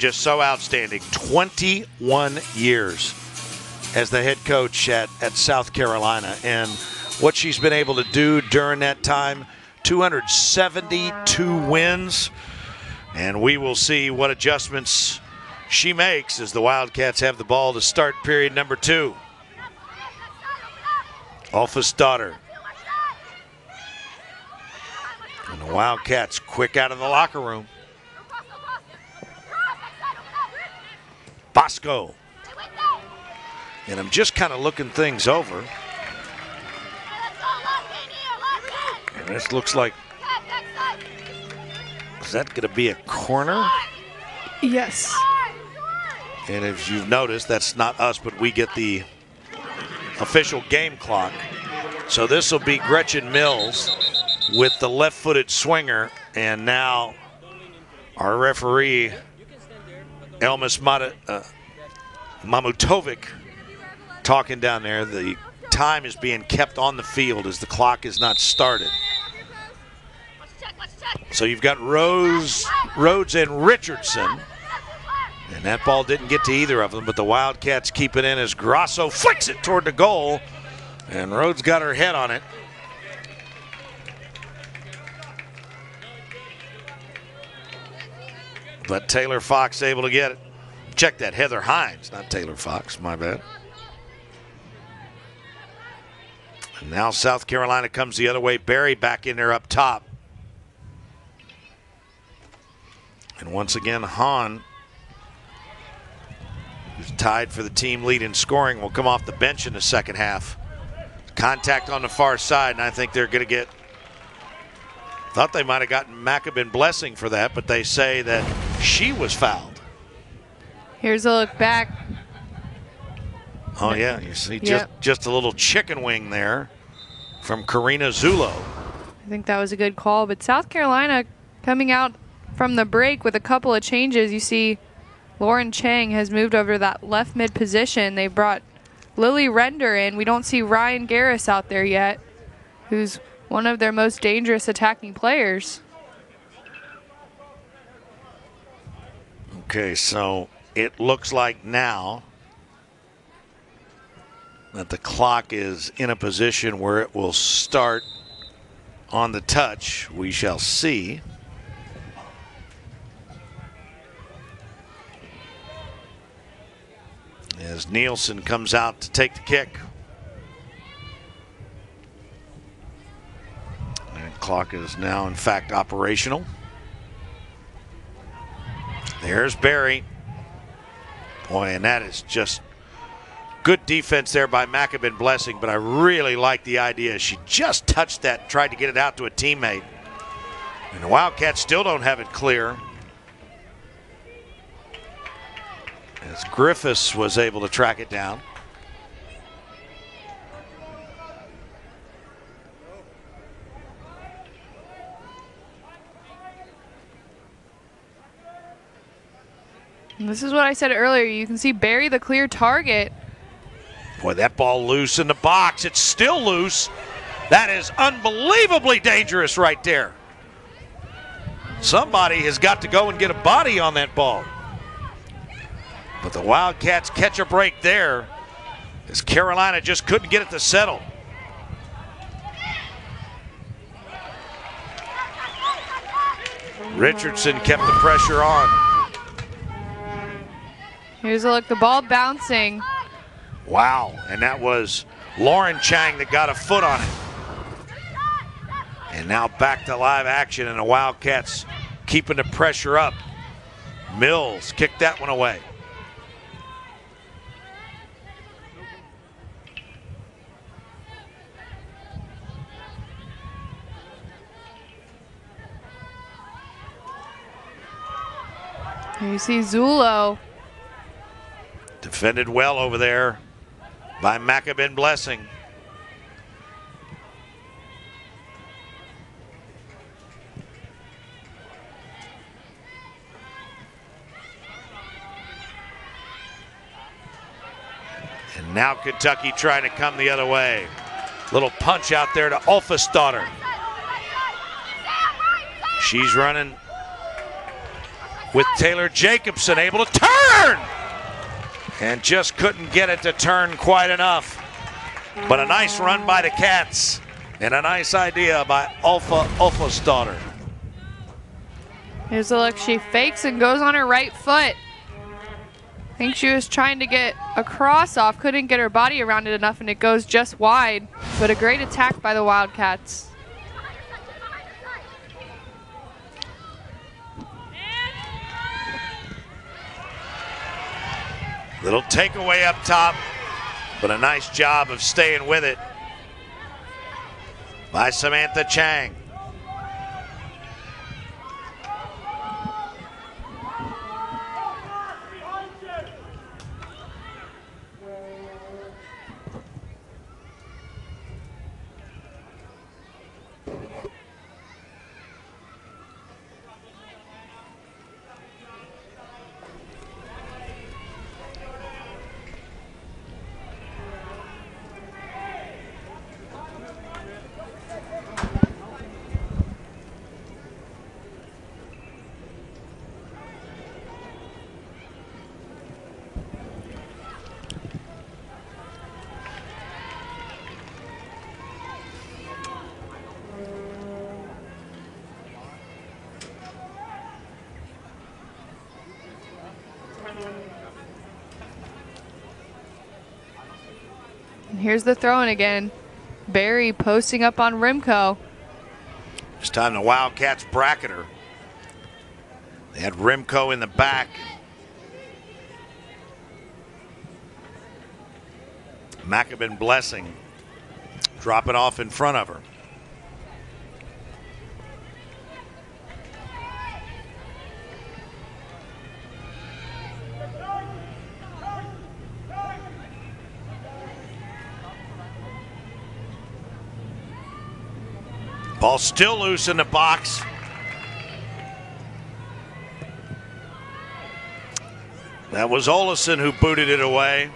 just so outstanding. 21 years as the head coach at, at South Carolina. And what she's been able to do during that time 272 wins. And we will see what adjustments she makes as the Wildcats have the ball to start period number two. Olfesdotter. And the Wildcats quick out of the locker room. Bosco. And I'm just kind of looking things over. And this looks like. Is that going to be a corner? Yes. And as you've noticed, that's not us, but we get the official game clock. So this will be Gretchen Mills with the left footed swinger. And now our referee, Elmas Mata, uh, Mamutovic, talking down there. The time is being kept on the field as the clock is not started. So you've got Rose, Rhodes, and Richardson. And that ball didn't get to either of them, but the Wildcats keep it in as Grosso flicks it toward the goal. And Rhodes got her head on it. But Taylor Fox able to get it. Check that, Heather Hines, not Taylor Fox, my bad. And now South Carolina comes the other way. Barry back in there up top. And once again, Hahn, who's tied for the team lead in scoring, will come off the bench in the second half. Contact on the far side, and I think they're going to get. Thought they might have gotten Macabin blessing for that, but they say that she was fouled. Here's a look back. Oh yeah, you see just Yep. just a little chicken wing there from Karina Zulo. I think that was a good call. But South Carolina coming out from the break with a couple of changes. You see Lauren Chang has moved over to that left mid position. They brought Lily Render in. We don't see Ryan Garris out there yet, who's one of their most dangerous attacking players. Okay, so it looks like now that the clock is in a position where it will start on the touch. We shall see. As Nielsen comes out to take the kick. And clock is now, in fact, operational. There's Barry. Boy, and that is just good defense there by Macabin Blessing, but I really like the idea. She just touched that, tried to get it out to a teammate. And the Wildcats still don't have it clear. As Griffiths was able to track it down. This is what I said earlier. You can see Barry the clear target. Boy, that ball loose in the box. It's still loose. That is unbelievably dangerous right there. Somebody has got to go and get a body on that ball. But the Wildcats catch a break there as Carolina just couldn't get it to settle. Richardson kept the pressure on. Here's a look. The ball bouncing. Wow, and that was Lauren Chang that got a foot on it. And now back to live action, and the Wildcats keeping the pressure up. Mills kicked that one away. Here you see Zulo. Defended well over there by Macabin Blessing. And now Kentucky trying to come the other way. Little punch out there to Olfesdotter. She's running with Taylor Jacobson able to turn and just couldn't get it to turn quite enough. But a nice run by the Cats and a nice idea by Alpha Alpha's daughter. Here's a look. She fakes and goes on her right foot. I think she was trying to get a cross off, couldn't get her body around it enough, and it goes just wide. But a great attack by the Wildcats. Little takeaway up top, but a nice job of staying with it by Samantha Chang. Here's the throwing again. Barry posting up on Rimco. This time the Wildcats bracket her. They had Rimco in the back. Macabin Blessing dropping off in front of her. Ball still loose in the box. That was Olison who booted it away.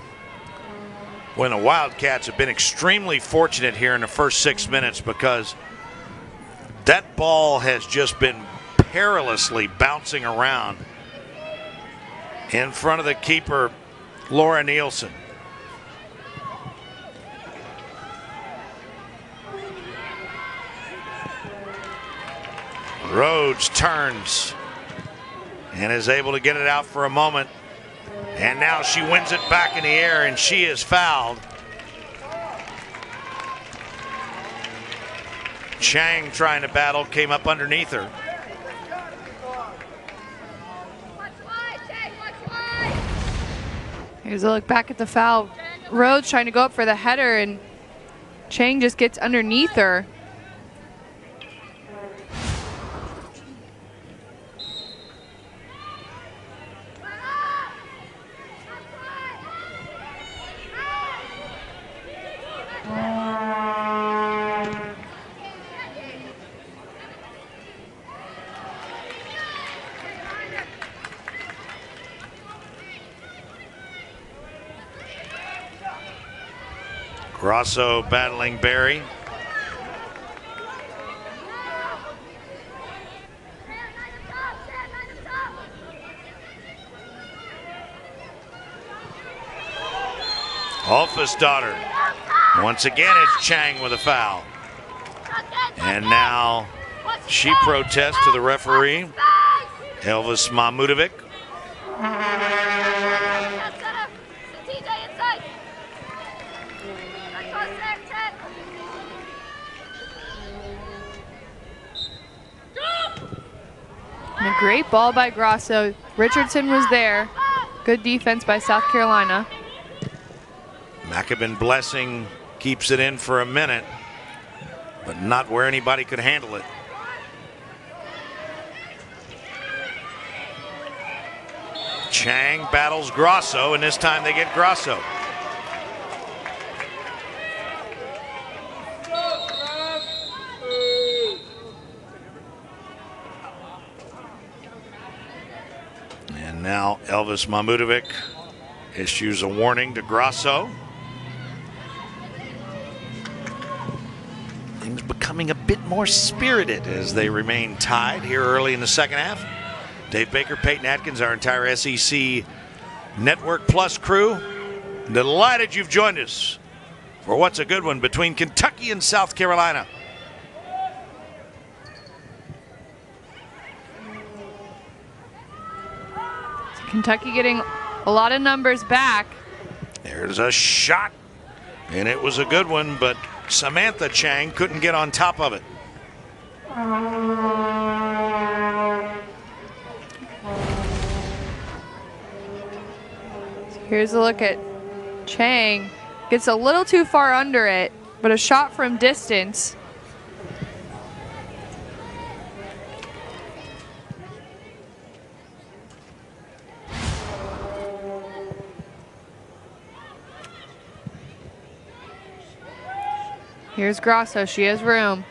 When the Wildcats have been extremely fortunate here in the first six minutes because that ball has just been perilously bouncing around in front of the keeper, Laura Nielsen. Turns and is able to get it out for a moment. And now she wins it back in the air and she is fouled. Chang trying to battle, came up underneath her. Here's a look back at the foul. Rhodes trying to go up for the header, and Chang just gets underneath her. Grosso battling Barry. Alpha's daughter. Once again, it's Chang with a foul. And now she protests to the referee, Elvis Mahmudovic. Great ball by Grosso. Richardson was there. Good defense by South Carolina. Macabin Blessing keeps it in for a minute, but not where anybody could handle it. Chang battles Grosso, and this time they get Grosso. And now Elvis Mahmudovic issues a warning to Grosso. Things becoming a bit more spirited as they remain tied here early in the second half. Dave Baker, Peyton Atkins, our entire SEC Network Plus crew. Delighted you've joined us for what's a good one between Kentucky and South Carolina. Kentucky getting a lot of numbers back. There's a shot, and it was a good one, but Samantha Chang couldn't get on top of it. Here's a look at Chang. Gets a little too far under it, but a shot from distance. Here's Grosso. She has room.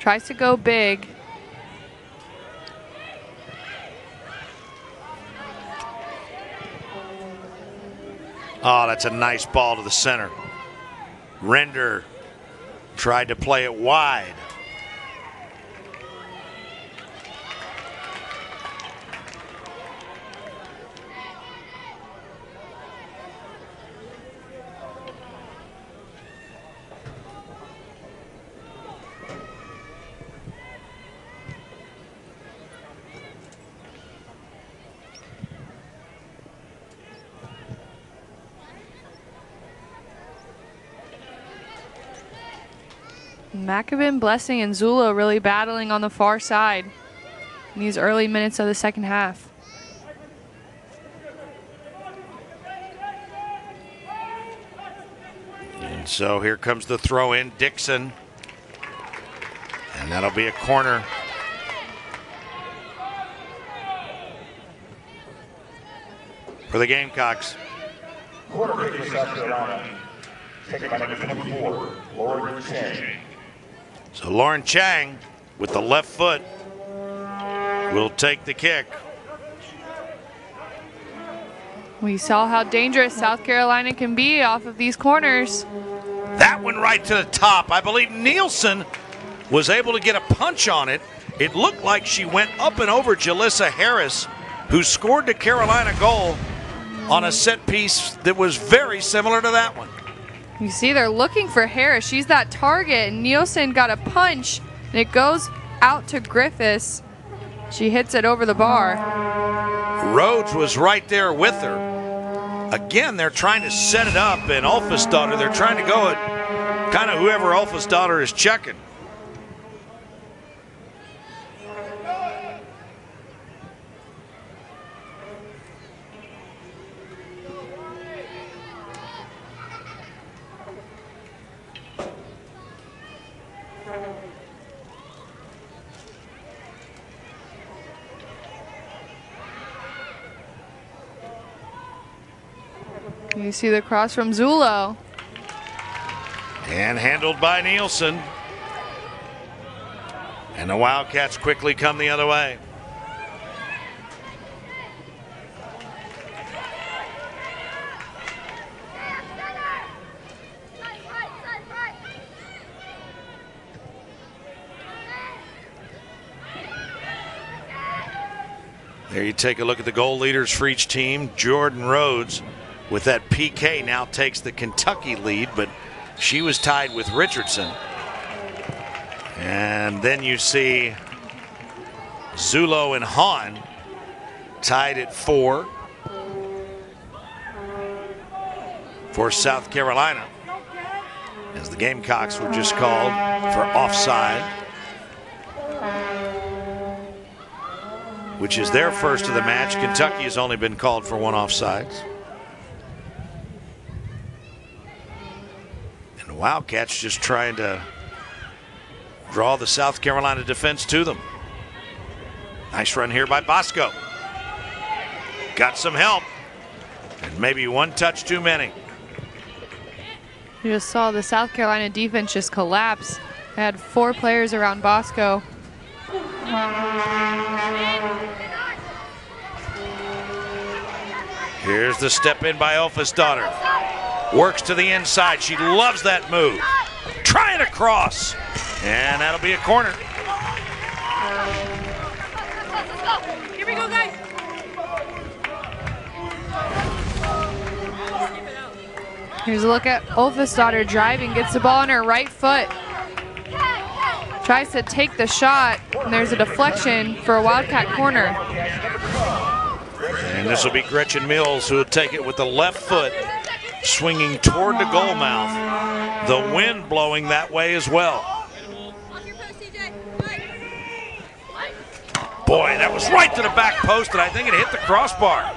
Tries to go big. Oh, that's a nice ball to the center. Render tried to play it wide. Macabin, Blessing, and Zula really battling on the far side in these early minutes of the second half. And so here comes the throw in, Dixon. And that'll be a corner. For the Gamecocks. Quarter kick for South Carolina. Taken by number 24, Lauren Chang. So Lauren Chang with the left foot will take the kick. We saw how dangerous South Carolina can be off of these corners. That one right to the top. I believe Nielsen was able to get a punch on it. It looked like she went up and over Jalissa Harris, who scored the Carolina goal on a set piece that was very similar to that one. You see, they're looking for Harris. She's that target. Nielsen got a punch, and it goes out to Griffiths. She hits it over the bar. Rhodes was right there with her. Again, they're trying to set it up, and Alpha's daughter, they're trying to go at kind of whoever Alpha's daughter is checking. You see the cross from Zulo. And handled by Nielsen. And the Wildcats quickly come the other way. There you take a look at the goal leaders for each team. Jordan Rhodes with that PK now takes the Kentucky lead, but she was tied with Richardson. And then you see Zulo and Hahn tied at four for South Carolina as the Gamecocks were just called for offside. Which is their first of the match. Kentucky has only been called for one offsides. And the Wildcats just trying to draw the South Carolina defense to them. Nice run here by Bosco. Got some help. And maybe one touch too many. You just saw the South Carolina defense just collapse. They had four players around Bosco. Here's the step in by Alpha's daughter. Works to the inside. She loves that move. Trying to cross. And that'll be a corner. Here we go, Here's a look at Olfa's daughter driving, gets the ball on her right foot. Tries to take the shot, and there's a deflection for a Wildcat corner. And this will be Gretchen Mills who will take it with the left foot, swinging toward the goal mouth. The wind blowing that way as well. Boy, that was right to the back post, and I think it hit the crossbar.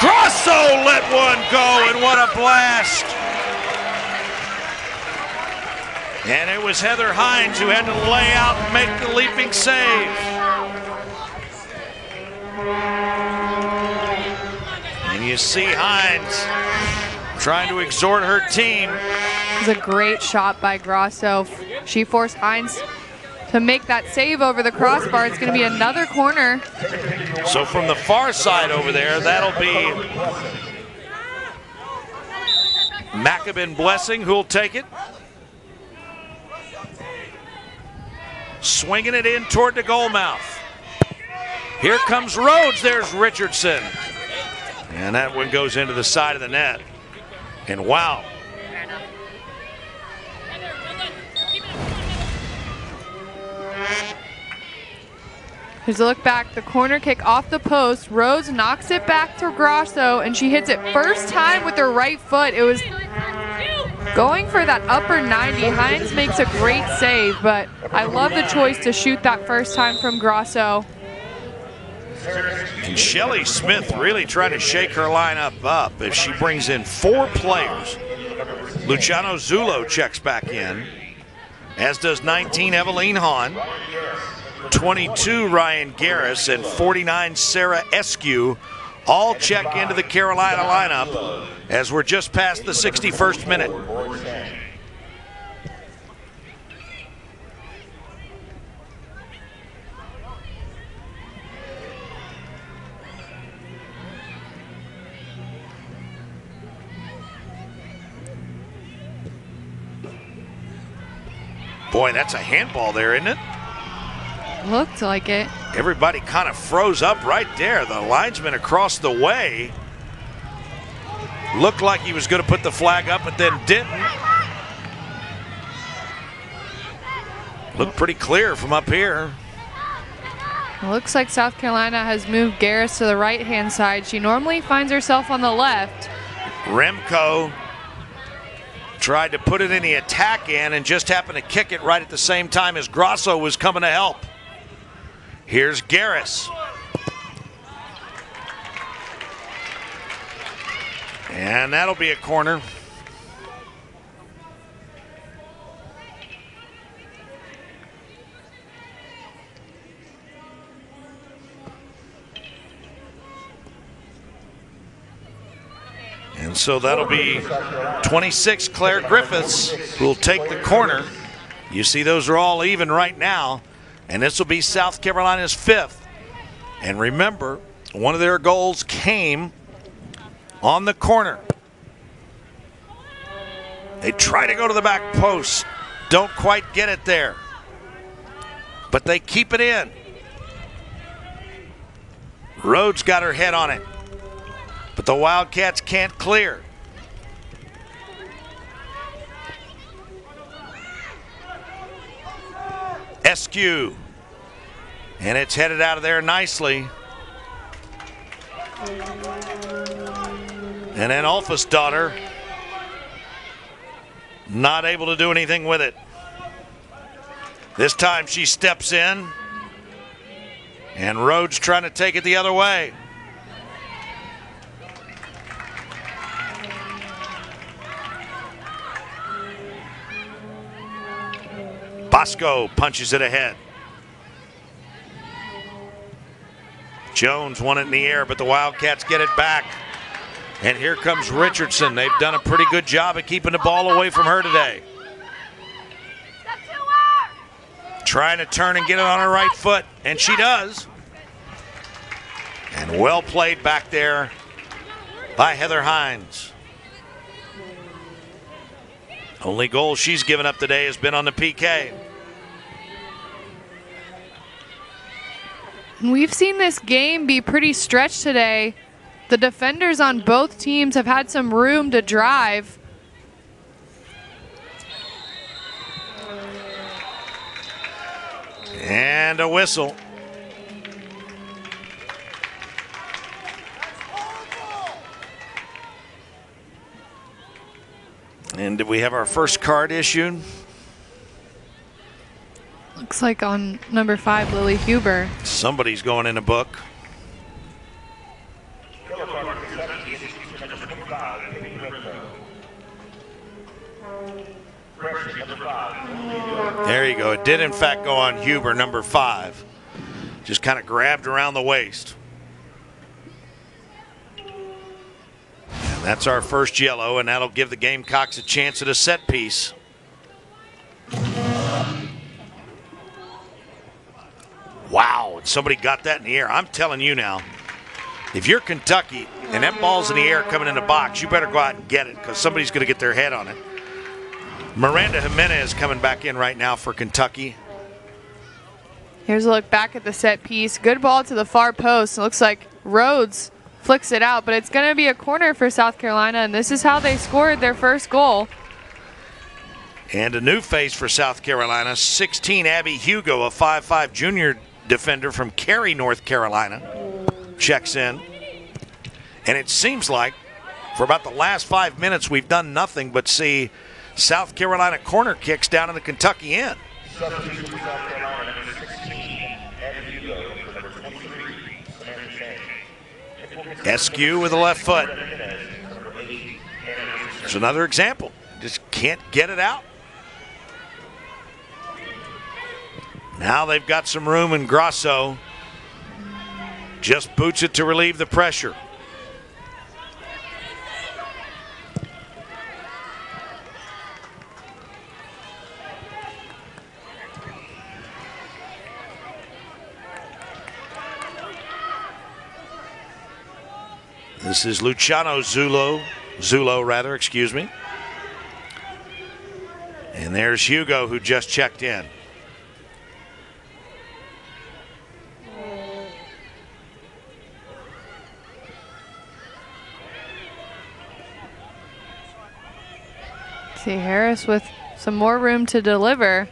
Grosso let one go, and what a blast! And it was Heather Hines who had to lay out and make the leaping save. And you see Hines trying to exhort her team. It was a great shot by Grosso. She forced Hines to make that save over the crossbar. It's going to be another corner. So from the far side over there, that'll be Macabin Blessing who'll take it. Swinging it in toward the goal mouth. Here comes Rhodes. There's Richardson. And that one goes into the side of the net. And wow. Here's a look back. The corner kick off the post. Rose knocks it back to Grosso, and she hits it first time with her right foot. It was going for that upper 90. Hines makes a great save, but I love the choice to shoot that first time from Grosso. And Shelley Smith really trying to shake her lineup up if she brings in four players. Luciana Zulo checks back in, as does 19 Eveline Hahn, 22 Ryan Garris, and 49 Sarah Eskew all check into the Carolina lineup as we're just past the 61st minute. Boy, that's a handball there, isn't it? Looked like it. Everybody kind of froze up right there. The linesman across the way looked like he was going to put the flag up, but then didn't. Looked pretty clear from up here. It looks like South Carolina has moved Garris to the right-hand side. She normally finds herself on the left. Remco tried to put it in the attack end and just happened to kick it right at the same time as Grosso was coming to help. Here's Garris. And that'll be a corner. So that'll be 26 Claire Griffiths who will take the corner. You see, those are all even right now. And this will be South Carolina's fifth. And remember, one of their goals came on the corner. They try to go to the back post, don't quite get it there. But they keep it in. Rhodes got her head on it. But the Wildcats can't clear. Eskew. And it's headed out of there nicely. And then Olfa's daughter not able to do anything with it. This time she steps in. And Rhodes trying to take it the other way. Bosco punches it ahead. Jones won it in the air, but the Wildcats get it back. And here comes Richardson. They've done a pretty good job of keeping the ball away from her today. Trying to turn and get it on her right foot, and she does. And well played back there by Heather Hines. Only goal she's given up today has been on the PK. We've seen this game be pretty stretched today. The defenders on both teams have had some room to drive. And a whistle. And did we have our first card issued? Like on number five, Lily Huber. Somebody's going in a book. Yellow card for Kentucky is number 25, Peyton Ringo. Freshman number five. There you go. It did, in fact, go on Huber, number five. Just kind of grabbed around the waist. And that's our first yellow, and that'll give the Gamecocks a chance at a set piece. Somebody got that in the air. I'm telling you now, if you're Kentucky and that ball's in the air coming in the box, you better go out and get it because somebody's going to get their head on it. Miranda Jimenez coming back in right now for Kentucky. Here's a look back at the set piece. Good ball to the far post. It looks like Rhodes flicks it out, but it's going to be a corner for South Carolina, and this is how they scored their first goal. And a new face for South Carolina, 16 Abby Hugo, a 5'5 junior defender from Cary, North Carolina, checks in. And it seems like for about the last five minutes, we've done nothing but see South Carolina corner kicks down in the Kentucky end. Substitution for South Carolina, number 16, Abby Hugo, for number 23, Samantha Chang. Eskew with the left foot. Jimenez, number 8, Hannah There's another example. Just can't get it out. Now they've got some room, and Grosso just boots it to relieve the pressure. This is Luciana Zulo, Zulo rather, excuse me. And there's Hugo who just checked in. See Harris with some more room to deliver.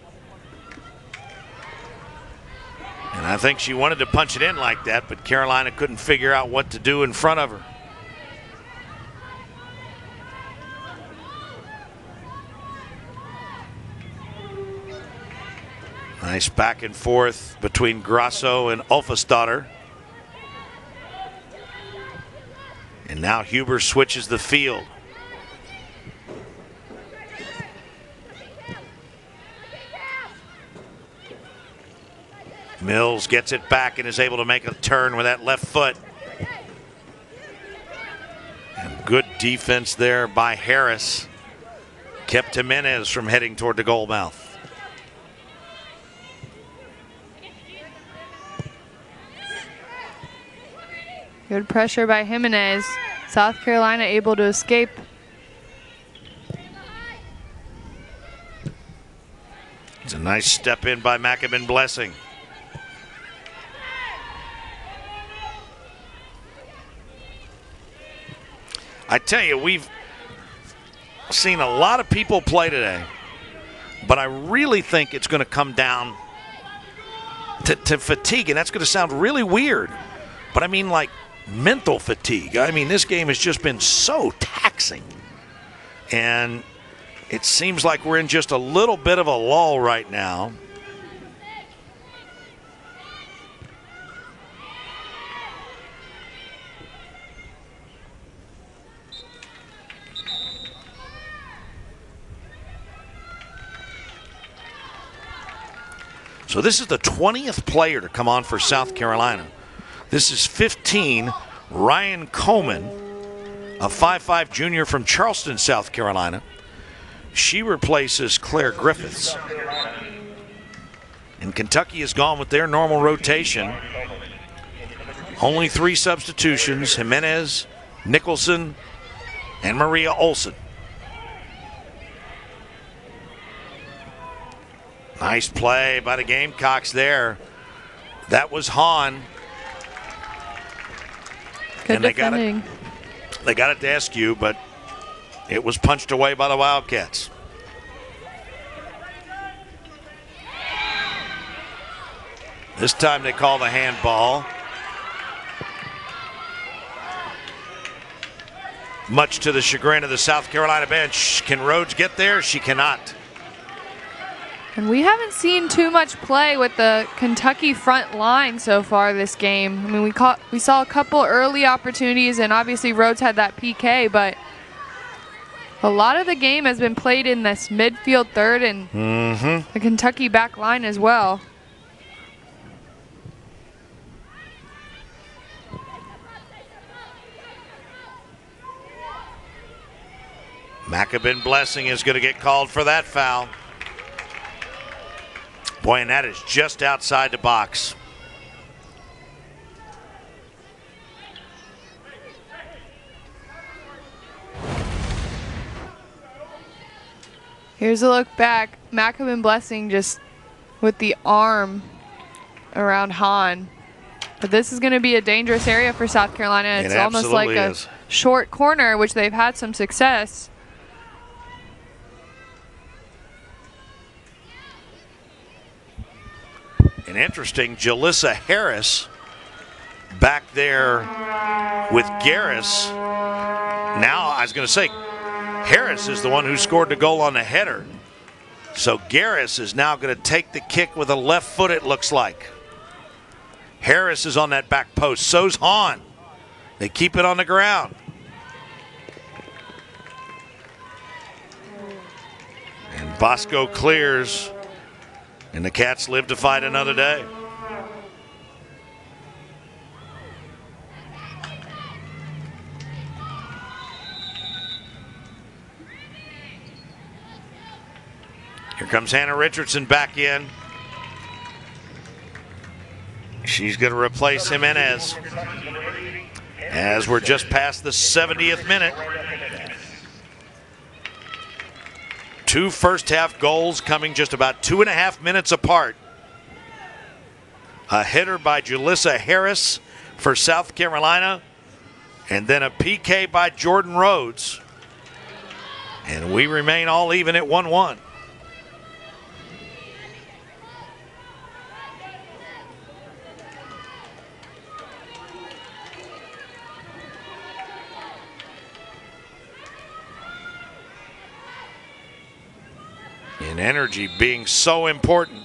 And I think she wanted to punch it in like that, but Carolina couldn't figure out what to do in front of her. Nice back and forth between Grosso and Ulfesdotter. And now Huber switches the field. Mills gets it back and is able to make a turn with that left foot. And good defense there by Harris. Kept Jimenez from heading toward the goal mouth. Good pressure by Jimenez. South Carolina able to escape. It's a nice step in by Macabin Blessing. I tell you, we've seen a lot of people play today, but I really think it's going to come down to, to fatigue, and that's going to sound really weird, but I mean like mental fatigue. I mean, this game has just been so taxing, and it seems like we're in just a little bit of a lull right now. So this is the 20th player to come on for South Carolina. This is 15, Ryan Coleman, a 5'5 junior from Charleston, South Carolina. She replaces Claire Griffiths. And Kentucky has gone with their normal rotation. Only three substitutions Jimenez, Nicholson, and Maria Olson. Nice play by the Gamecocks there. That was Hahn. Good And they got it. defending. They got it to Eskew, but it was punched away by the Wildcats. This time they call the handball. Much to the chagrin of the South Carolina bench. Can Rhodes get there? She cannot. And we haven't seen too much play with the Kentucky front line so far this game. I mean, we caught, we saw a couple early opportunities, and obviously Rhodes had that PK, but a lot of the game has been played in this midfield third and mm-hmm. the Kentucky back line as well. Macabin Blessing is going to get called for that foul. Boy, and that is just outside the box. Here's a look back. Macabin Blessing just with the arm around Hahn. But this is going to be a dangerous area for South Carolina. It It's almost like absolutely a short corner, which they've had some success. And interesting, Jalissa Harris back there with Garris. Now, I was going to say, Harris is the one who scored the goal on the header. So Garris is now going to take the kick with a left foot, it looks like. Harris is on that back post. So's Hahn. They keep it on the ground. And Bosco clears. And the Cats live to fight another day. Here comes Hannah Richardson back in. She's going to replace Jimenez as we're just past the 70th minute. Two first half goals coming just about two and a half minutes apart. A header by Julissa Harris for South Carolina, and then a PK by Jordan Rhodes. And we remain all even at 1 1. And energy being so important.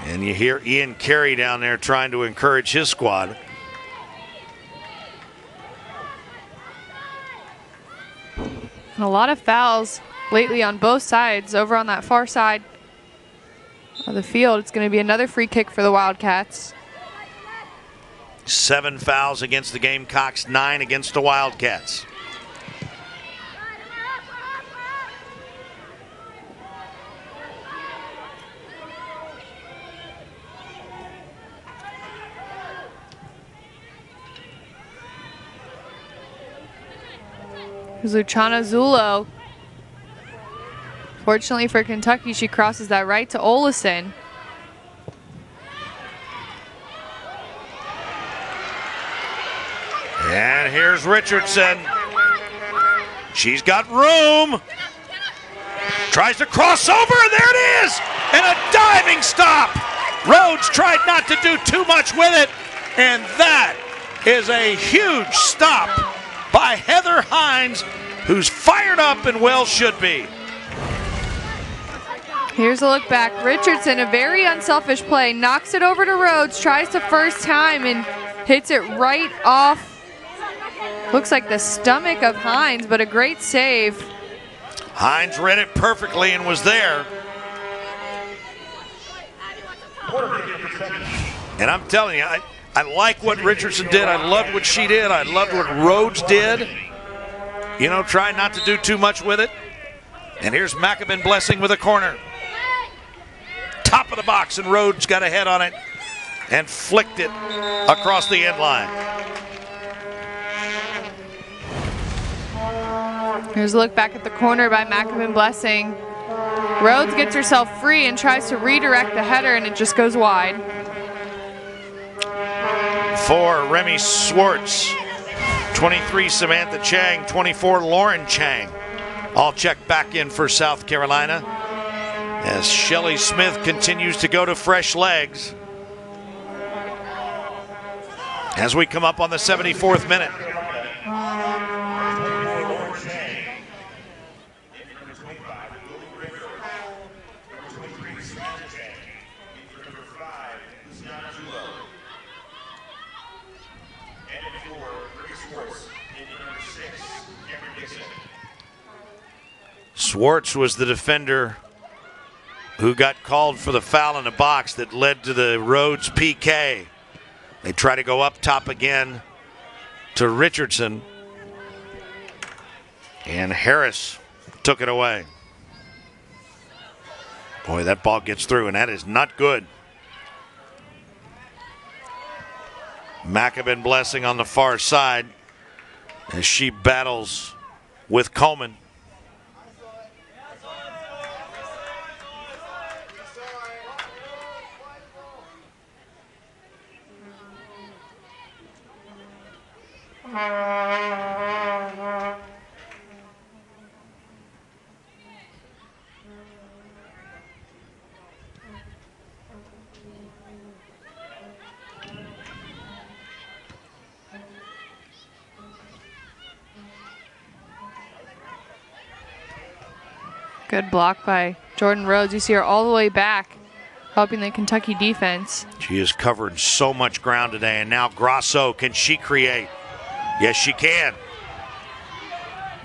And you hear Ian Carroll down there trying to encourage his squad. And a lot of fouls lately on both sides. Over on that far side of the field, it's going to be another free kick for the Wildcats. Seven fouls against the Gamecocks, nine against the Wildcats. Here's Luciana Zulo. Fortunately for Kentucky, she crosses that right to Olison. And here's Richardson. She's got room. Tries to cross over, and there it is! And a diving stop. Rhodes tried not to do too much with it, and that is a huge stop by Heather Hines, who's fired up and well should be. Here's a look back. Richardson, a very unselfish play, knocks it over to Rhodes, tries to first time and hits it right off. Looks like the stomach of Hines, but a great save. Hines read it perfectly and was there. And I'm telling you, I, I like what Richardson did. I loved what she did. I loved what Rhodes did. You know, trying not to do too much with it. And here's Macabin Blessing with a corner. Top of the box, and Rhodes got a head on it and flicked it across the end line. Here's a look back at the corner by Macabin Blessing. Rhodes gets herself free and tries to redirect the header, and it just goes wide. For Remy Swartz. 23 Samantha Chang, 24 Lauren Chang. All check back in for South Carolina as Shelley Smith continues to go to fresh legs. As we come up on the 74th minute. Swartz was the defender who got called for the foul in the box that led to the Rhodes PK. They try to go up top again to Richardson. And Harris took it away. Boy, that ball gets through, and that is not good. Macabin blessing on the far side as she battles with Coleman. Good block by Jordan Rhodes. You see her all the way back, helping the Kentucky defense. She has covered so much ground today, and now Grosso, can she create? Yes, she can.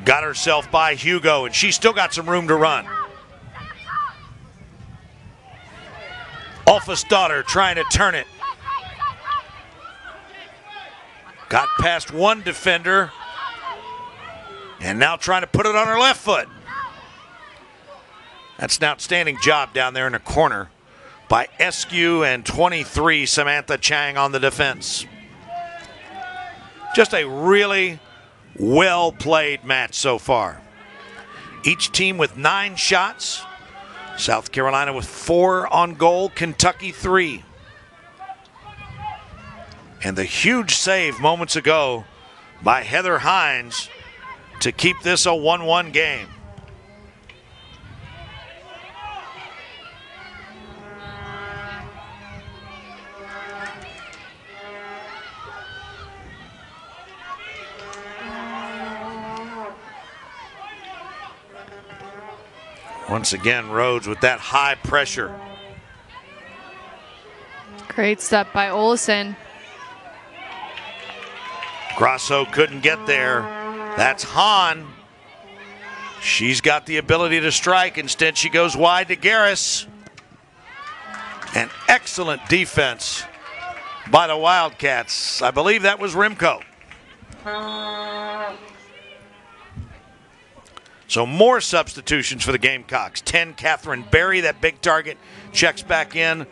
Got herself by Hugo, and she's still got some room to run. Office daughter trying to turn it. Got past one defender, and now trying to put it on her left foot. That's an outstanding job down there in the corner by Eskew and 23 Samantha Chang on the defense. Just a really well played match so far. Each team with nine shots. South Carolina with four on goal, Kentucky three. And the huge save moments ago by Heather Hines to keep this a 1 1 game. Once again, Rhodes with that high pressure. Great step by Olson. Grosso couldn't get there. That's Hahn. She's got the ability to strike. Instead, she goes wide to Garris. An excellent defense by the Wildcats. I believe that was Rimco. So more substitutions for the Gamecocks. 10, Catherine Berry, that big target, checks back in,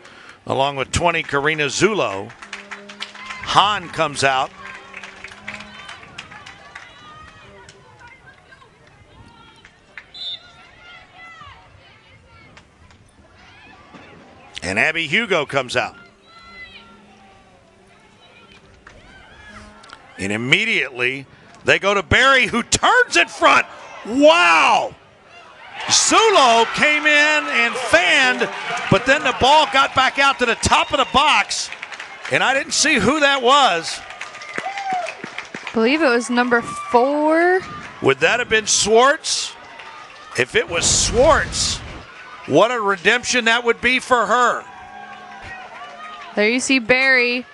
along with 20, Karina Zullo. Hahn comes out. And Abby Hugo comes out. And immediately they go to Barry, who turns in front. Wow! Zullo came in and fanned, but then the ball got back out to the top of the box, and I didn't see who that was. I believe it was number four. Would that have been Swartz? If it was Swartz, what a redemption that would be for her. There you see Barry.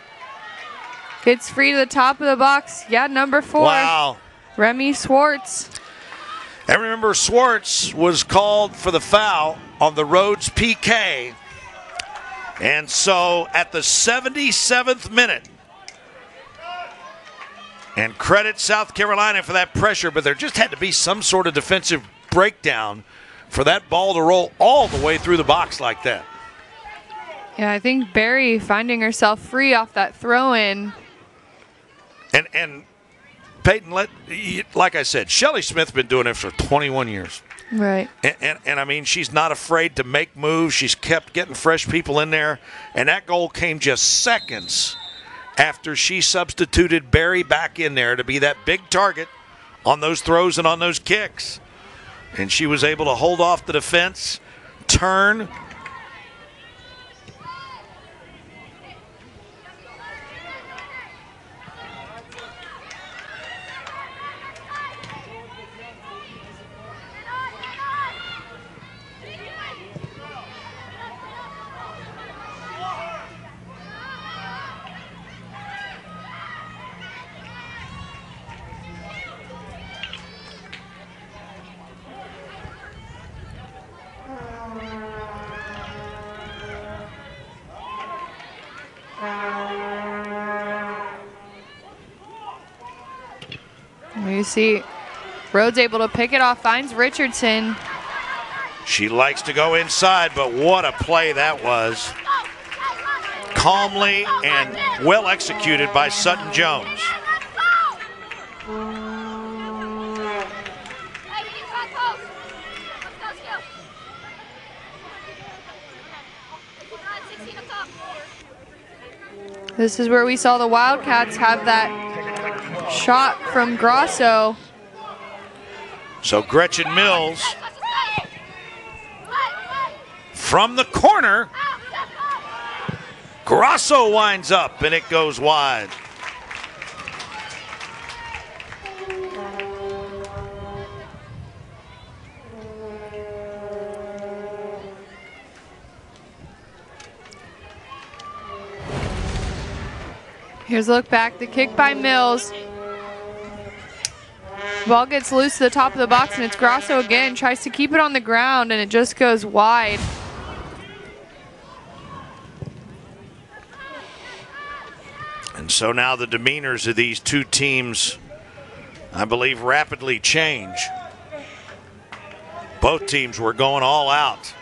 Gets free to the top of the box. Yeah, number four. Wow. Remy Swartz. And remember, Swartz was called for the foul on the Rhodes PK. And so at the 77th minute, and credit South Carolina for that pressure, but there just had to be some sort of defensive breakdown for that ball to roll all the way through the box like that. Yeah, I think Barry finding herself free off that throw in. And and Peyton, let like I said, Shelley Smith's been doing it for 21 years. Right. And, and, and I mean, she's not afraid to make moves. She's kept getting fresh people in there. And that goal came just seconds after she substituted Barry back in there to be that big target on those throws and on those kicks. And she was able to hold off the defense, turn. You see Rhodes able to pick it off, finds Richardson. She likes to go inside, but what a play that was. Calmly and well executed by Sutton Jones. This is where we saw the Wildcats have that shot from Grosso. So Gretchen Mills from the corner. Grosso winds up and it goes wide. Here's a look back. The kick by Mills. Ball gets loose to the top of the box, and it's Grosso again. Tries to keep it on the ground, and it just goes wide. And so now the demeanors of these two teams, I believe, rapidly change. Both teams were going all out.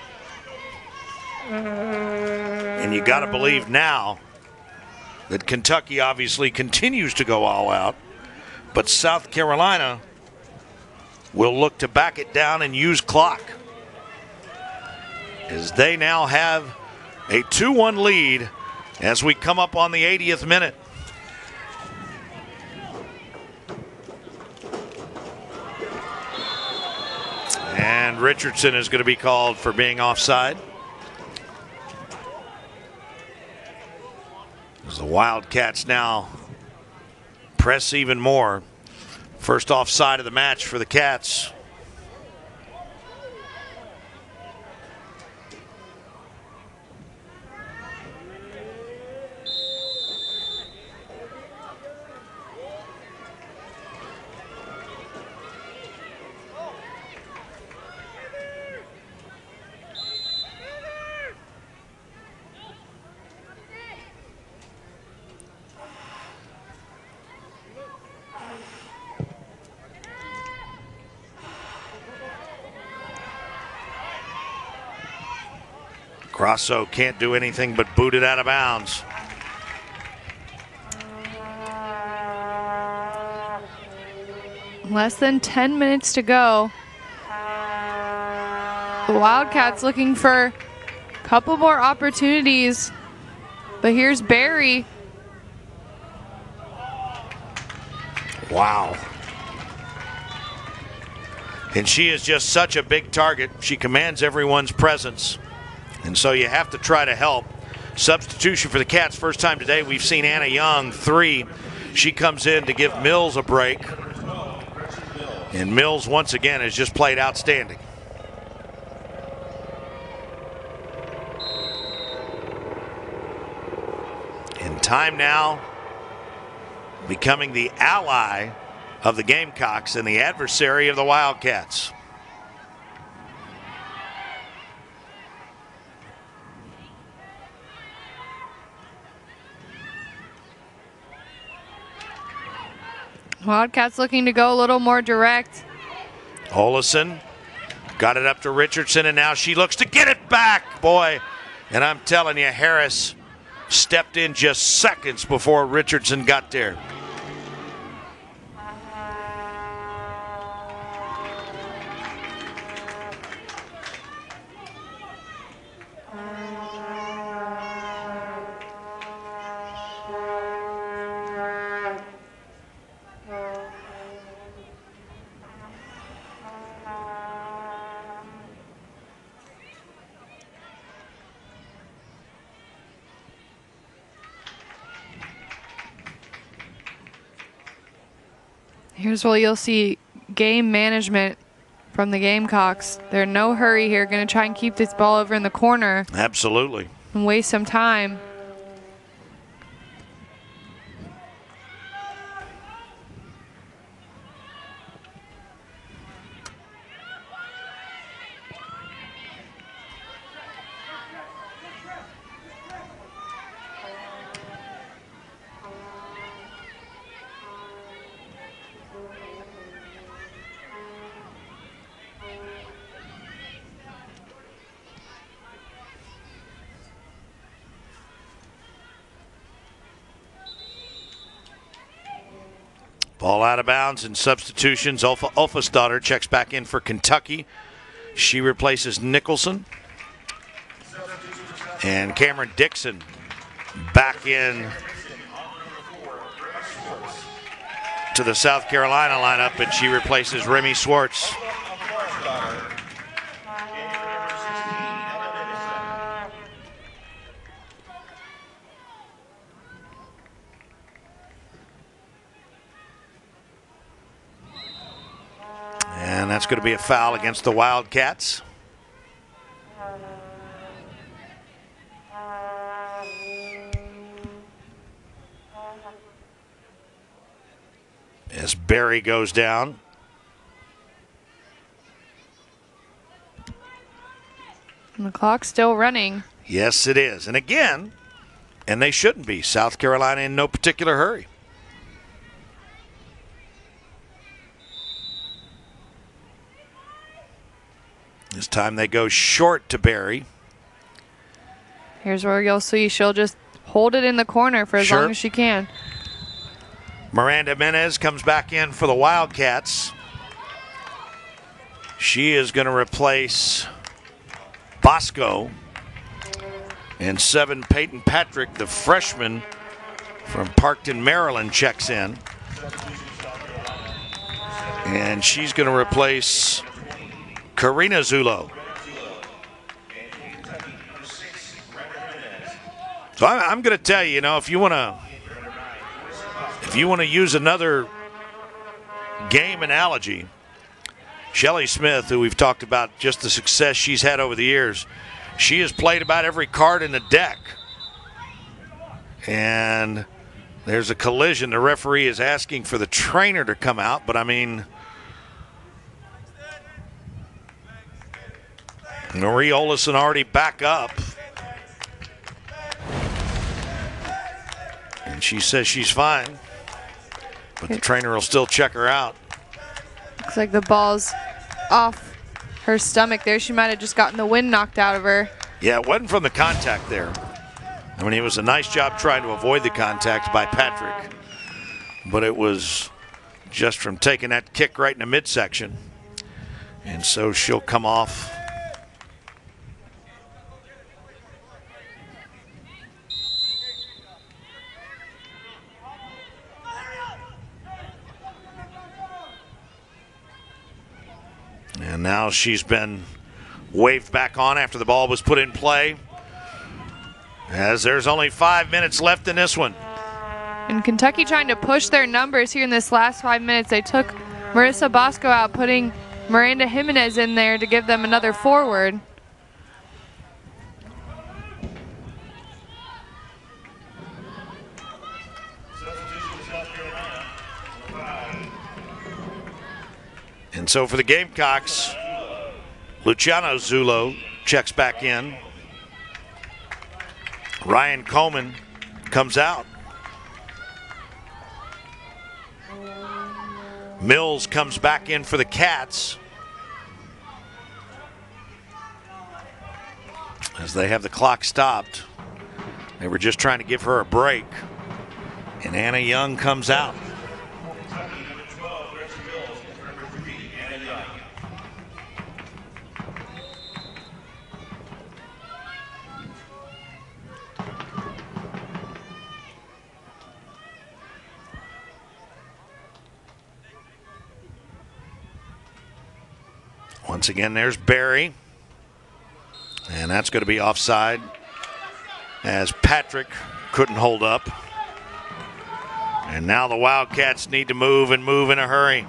And you got to believe now that Kentucky obviously continues to go all out, but South Carolina will look to back it down and use clock. As they now have a 2 1 lead as we come up on the 80th minute. And Richardson is going to be called for being offside. As the Wildcats now press even more. First offside of the match for the Cats. Grosso can't do anything but boot it out of bounds. Less than 10 minutes to go. The Wildcats looking for a couple more opportunities. But here's Barry. Wow. And she is just such a big target. She commands everyone's presence. And so you have to try to help. Substitution for the Cats, first time today. We've seen Anna Young, three. She comes in to give Mills a break. And Mills, once again, has just played outstanding. In time now, becoming the ally of the Gamecocks and the adversary of the Wildcats. Wildcats looking to go a little more direct. Olison got it up to Richardson, and now she looks to get it back. Boy, and I'm telling you, Harris stepped in just seconds before Richardson got there. Here's where you'll see game management from the Gamecocks. They're in no hurry here, going to try and keep this ball over in the corner Absolutely. and waste some time. Ball out of bounds and substitutions. Alpha Alpha's daughter checks back in for Kentucky. She replaces Nicholson. And Cameron Dixon back in to the South Carolina lineup, and she replaces Remy Swartz. And that's going to be a foul against the Wildcats. As Barry goes down. And the clock's still running. Yes, it is. And again, and they shouldn't be. South Carolina in no particular hurry. This time they go short to Barry. Here's where you'll see she'll just hold it in the corner for as Sure. long as she can. Miranda Menez comes back in for the Wildcats. She is going to replace Bosco. And seven, Peyton Patrick, the freshman from Parkton, Maryland, checks in. And she's going to replace Karina Zullo. So I- I'm going to tell you, you know, if you want to if you want to use another game analogy, Shelley Smith, who we've talked about just the success she's had over the years, she has played about every card in the deck. And there's a collision. The referee is asking for the trainer to come out, but I mean, Marie Olison already back up. And she says she's fine. But the trainer will still check her out. Looks like the ball's off her stomach there. She might have just gotten the wind knocked out of her. Yeah, it wasn't from the contact there. I mean, it was a nice job trying to avoid the contact by Patrick. But it was just from taking that kick right in the midsection. And so she'll come off. Now she's been waved back on after the ball was put in play. As there's only five minutes left in this one. And Kentucky trying to push their numbers here in this last five minutes. They took Marissa Bosco out, putting Miranda Jimenez in there to give them another forward. And so for the Gamecocks, Luciana Zullo checks back in. Ryan Coleman comes out. Mills comes back in for the Cats. As they have the clock stopped. They were just trying to give her a break. And Anna Young comes out. Once again, there's Barry. And that's going to be offside as Patrick couldn't hold up. And now the Wildcats need to move and move in a hurry.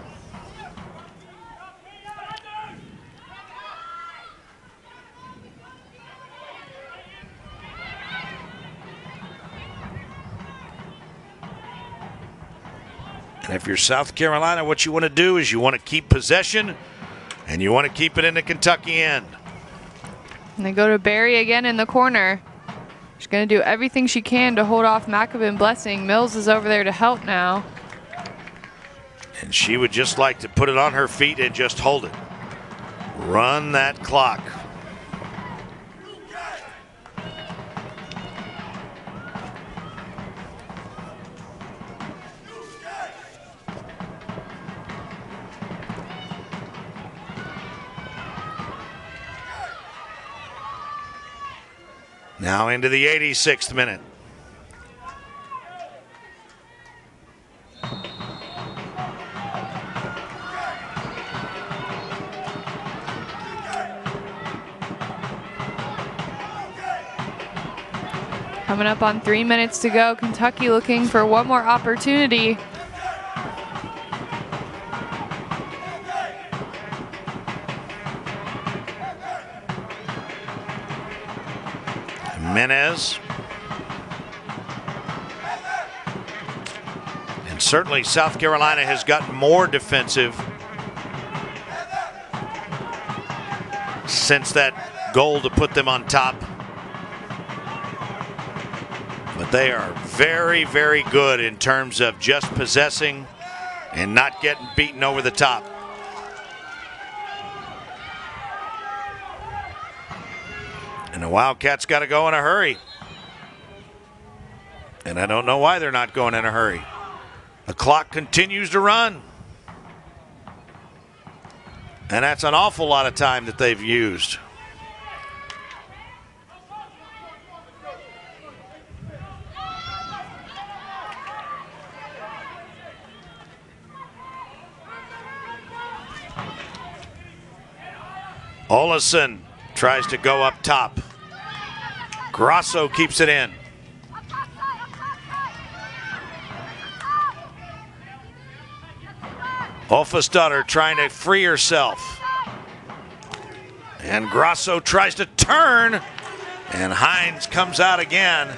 And if you're South Carolina, what you want to do is you want to keep possession and you want to keep it in the Kentucky end. And they go to Barry again in the corner. She's going to do everything she can to hold off Macabin Blessing. Mills is over there to help now. And she would just like to put it on her feet and just hold it. Run that clock. Now into the 86th minute. Coming up on three minutes to go. Kentucky looking for one more opportunity. Menez. And certainly South Carolina has gotten more defensive since that goal to put them on top. But they are very, very good in terms of just possessing and not getting beaten over the top. The Wildcats got to go in a hurry. And I don't know why they're not going in a hurry. The clock continues to run. And that's an awful lot of time that they've used. Olison tries to go up top. Grosso keeps it in. Hofstadter trying to free herself. And Grosso tries to turn. And Hines comes out again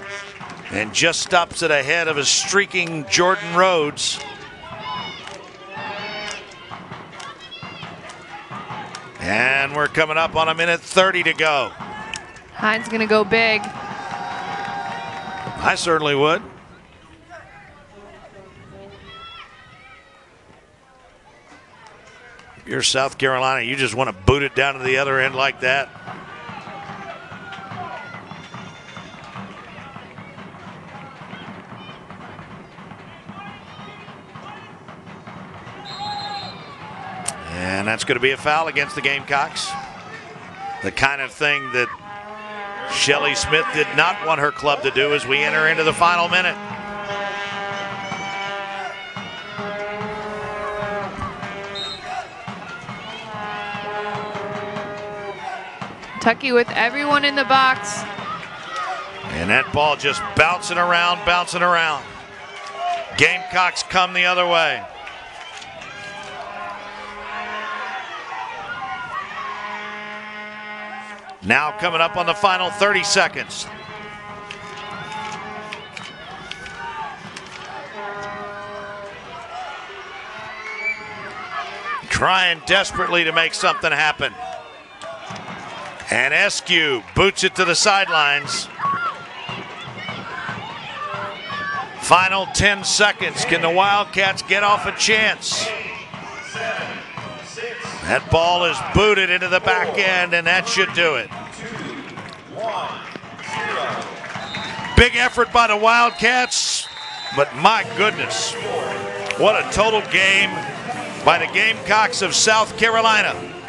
and just stops it ahead of a streaking Jordan Rhodes. And we're coming up on a minute 30 to go. Hines going to go big. I certainly would. You're South Carolina, you just want to boot it down to the other end like that. And that's going to be a foul against the Gamecocks. The kind of thing that Shelley Smith did not want her club to do as we enter into the final minute. Kentucky with everyone in the box. And that ball just bouncing around, bouncing around. Gamecocks come the other way. Now coming up on the final 30 seconds. Trying desperately to make something happen. And Eskew boots it to the sidelines. Final 10 seconds. Can the Wildcats get off a chance? That ball is booted into the back end, and that should do it. Big effort by the Wildcats, but my goodness, what a total game by the Gamecocks of South Carolina.